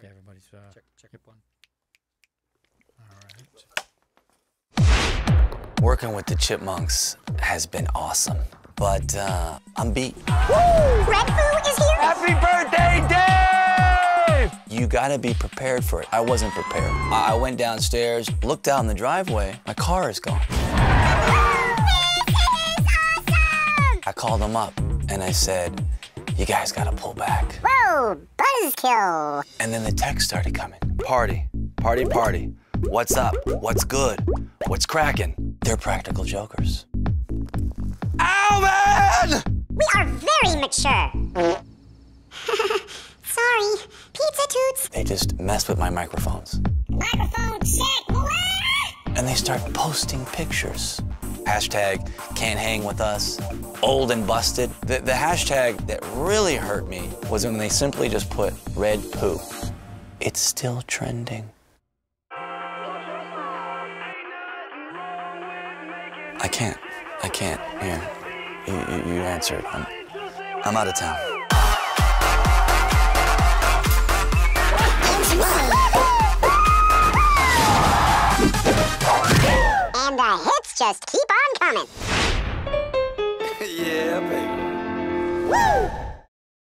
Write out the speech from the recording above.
Okay, everybody's uh, Check, check Yep. one. all right. Working with the Chipmunks has been awesome, but uh, I'm beat. Redfoo is here. Happy birthday, Dave! You gotta be prepared for it. I wasn't prepared. I I went downstairs, looked out in the driveway, my car is gone. I called them up and I said, You guys gotta pull back. Whoa, buzzkill. And then the text started coming. Party, party, party. What's up? What's good? What's cracking? They're practical jokers. Alvin! We are very mature. Sorry, pizza toots. They just mess with my microphones. Microphone check. And they start posting pictures. Hashtag can't hang with us, old and busted. The, the hashtag that really hurt me was when they simply just put red poo. It's still trending. I can't. I can't. Here. You, you, you answered. I'm, I'm out of town. Just keep on coming. yeah, baby. Woo!